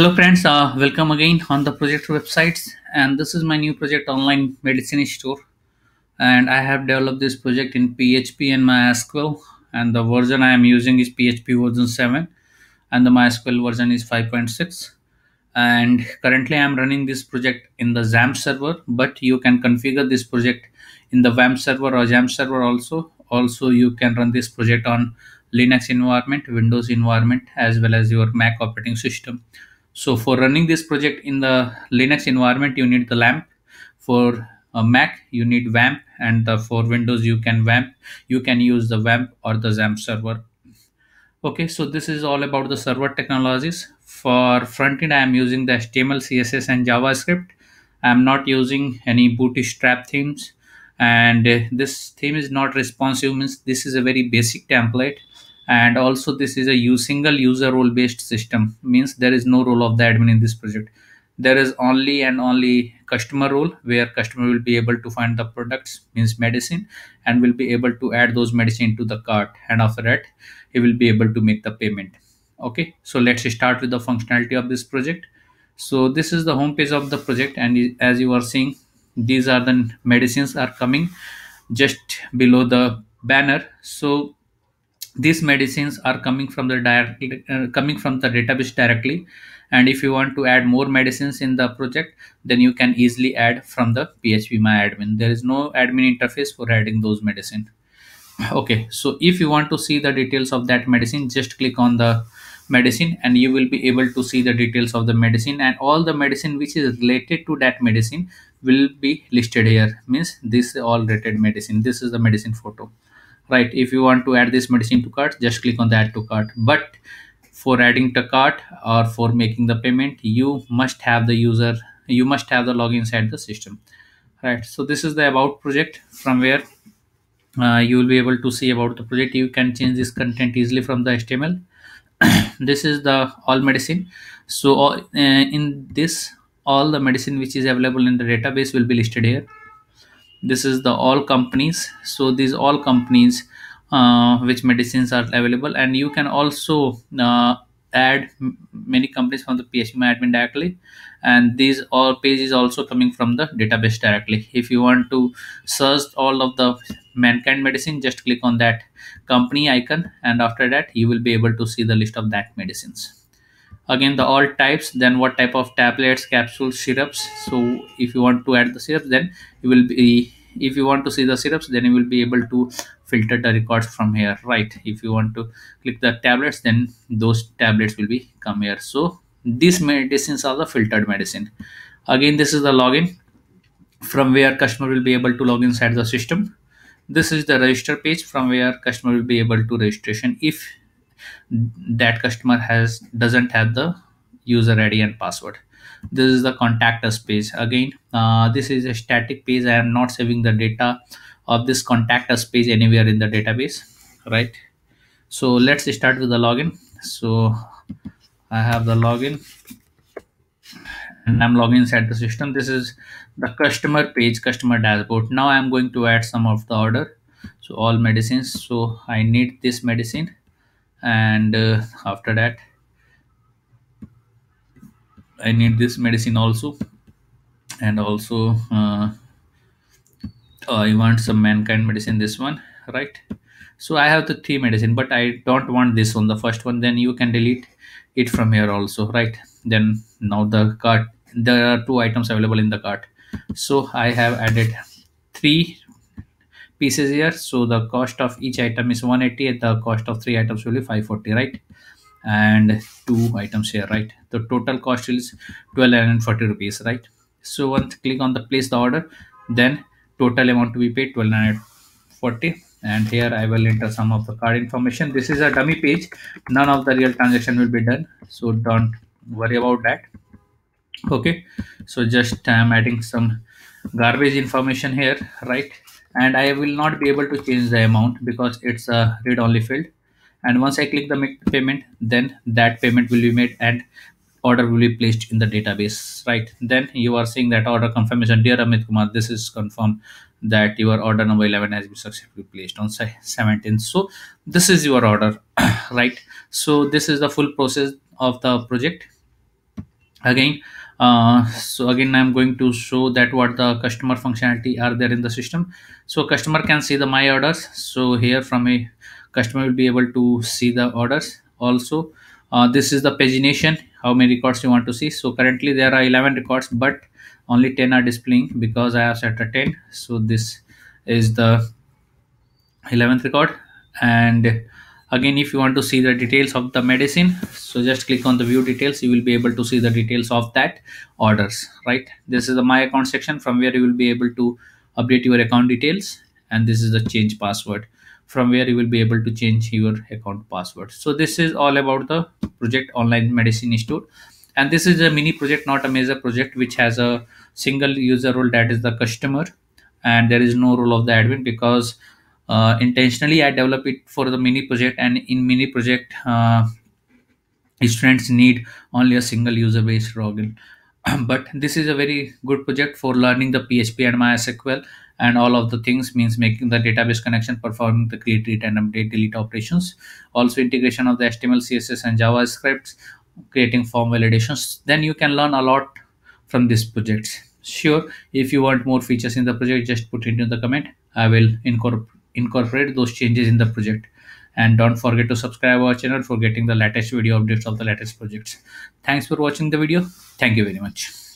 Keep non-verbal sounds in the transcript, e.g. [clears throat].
Hello friends, uh, welcome again on the project websites. And this is my new project online medicine store. And I have developed this project in PHP and MySQL. And the version I am using is PHP version 7 and the MySQL version is 5.6 and currently I'm running this project in the XAMPP server. But you can configure this project in the WAMP server or XAMPP server also. Also you can run this project on Linux environment Windows environment as well as your Mac operating system so for running this project in the Linux environment, you need the LAMP. For a Mac, you need WAMP, and for Windows, you can WAMP. You can use the WAMP or the XAMPP server. Okay, so this is all about the server technologies. For frontend, I am using the HTML, CSS, and JavaScript. I am not using any Bootstrap themes, and this theme is not responsive. Means this is a very basic template and also this is a single user role based system. Means there is no role of the admin in this project. There is only and only customer role where customer will be able to find the products means medicine and will be able to add those medicine to the cart. And after that he will be able to make the payment. Okay? So let's start with the functionality of this project. So this is the home page of the project. And as you are seeing these are the medicines are coming just below the banner. So these medicines are coming from the direct uh, coming from the database directly. And if you want to add more medicines in the project then you can easily add from the php my admin. There is no admin interface for adding those medicine. [clears throat] Okay so if you want to see the details of that medicine just click on the medicine and you will be able to see the details of the medicine. And all the medicine which is related to that medicine will be listed here. Means this all related medicine. This is the medicine photo right if you want to add this medicine to cart just click on the add to cart. But for adding to cart or for making the payment you must have the user you must have the login inside the system. Right so this is the about project. From where uh, you will be able to see about the project. You can change this content easily from the html [coughs] this is the all medicine. So uh, in this all the medicine which is available in the database will be listed here this is the all companies. So these all companies uh, which medicines are available. And you can also uh, add many companies from the php admin directly. And these all pages also coming from the database directly. If you want to search all of the mankind medicine just click on that company icon. And after that you will be able to see the list of that medicines again the all types then what type of tablets capsules syrups. So if you want to add the syrups then you will be if you want to see the syrups then you will be able to filter the records from here right? If you want to click the tablets then those tablets will be come here. So these medicines are the filtered medicine. Again this is the login from where customer will be able to log inside the system. This is the register page from where customer will be able to registration if that customer has doesn't have the user id and password. This is the contact us page. Again uh, this is a static page. I am not saving the data of this contact us page anywhere in the database right? So let's start with the login. So i have the login and i'm logging inside the system. This is the customer page customer dashboard. Now i'm going to add some of the order. So all medicines. So i need this medicine and uh, after that i need this medicine also. And also uh, i want some mankind medicine this one right? So i have the three medicine but i don't want this one. The first one then you can delete it from here also right? Then now the cart there are two items available in the cart. So i have added three pieces here. So the cost of each item is 180 and the cost of three items will be 540 right? And two items here right? The total cost is 1240 rupees right? So once click on the place the order then total amount to be paid 1240 and here i will enter some of the card information. This is a dummy page. None of the real transaction will be done. So don't worry about that. Okay. So just i'm adding some garbage information here right and I will not be able to change the amount because it's a read only field. And once I click the make payment then that payment will be made and order will be placed in the database right? Then you are seeing that order confirmation. Dear Amit Kumar this is confirmed that your order number 11 has been successfully placed on 17th so this is your order [clears throat] right? So this is the full process of the project. Again uh, so again i'm going to show that what the customer functionality are there in the system. So customer can see the my orders. So here from a customer will be able to see the orders. Also uh, this is the pagination how many records you want to see. So currently there are 11 records but only 10 are displaying because i have set a 10 so this is the 11th record. And again if you want to see the details of the medicine so just click on the view details. You will be able to see the details of that orders right? This is the my account section from where you will be able to update your account details and this is the change password from where you will be able to change your account password. So this is all about the project online medicine store and this is a mini project not a major project which has a single user role that is the customer. And there is no role of the admin because uh, intentionally i develop it for the mini project and in mini project uh, students need only a single user based login. [clears throat] But this is a very good project for learning the php and mysql and all of the things means making the database connection performing the create read and update delete operations. Also integration of the html css and javascript creating form validations. Then you can learn a lot from this project sure if you want more features in the project just put it in the comment. I will incorporate incorporate those changes in the project. And don't forget to subscribe our channel for getting the latest video updates of the latest projects. Thanks for watching the video. Thank you very much